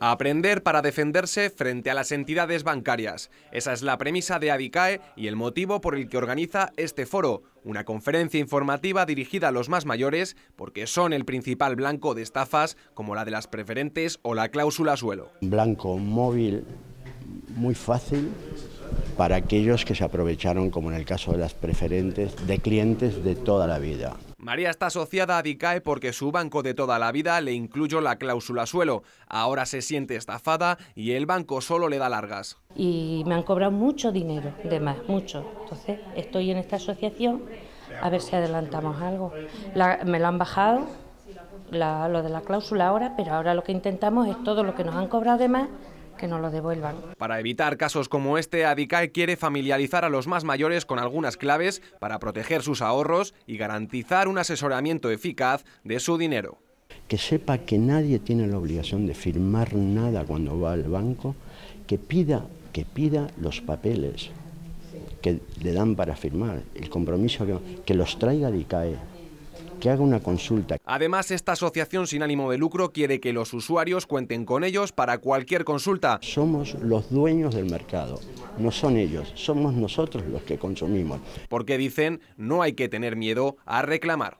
Aprender para defenderse frente a las entidades bancarias. Esa es la premisa de ADICAE y el motivo por el que organiza este foro, una conferencia informativa dirigida a los más mayores porque son el principal blanco de estafas como la de las preferentes o la cláusula suelo. Blanco móvil muy fácil para aquellos que se aprovecharon, como en el caso de las preferentes, de clientes de toda la vida. María está asociada a DICAE porque su banco de toda la vida le incluyó la cláusula suelo. Ahora se siente estafada y el banco solo le da largas. Y me han cobrado mucho dinero, de más, mucho. Entonces estoy en esta asociación a ver si adelantamos algo. me lo han bajado, lo de la cláusula ahora, pero ahora lo que intentamos es todo lo que nos han cobrado de más que nos lo devuelvan. Para evitar casos como este, Adicae quiere familiarizar a los más mayores con algunas claves para proteger sus ahorros y garantizar un asesoramiento eficaz de su dinero. Que sepa que nadie tiene la obligación de firmar nada cuando va al banco, que pida, que pida los papeles que le dan para firmar, el compromiso que, que los traiga Adicae que haga una consulta. Además, esta asociación sin ánimo de lucro quiere que los usuarios cuenten con ellos para cualquier consulta. Somos los dueños del mercado, no son ellos, somos nosotros los que consumimos. Porque dicen, no hay que tener miedo a reclamar.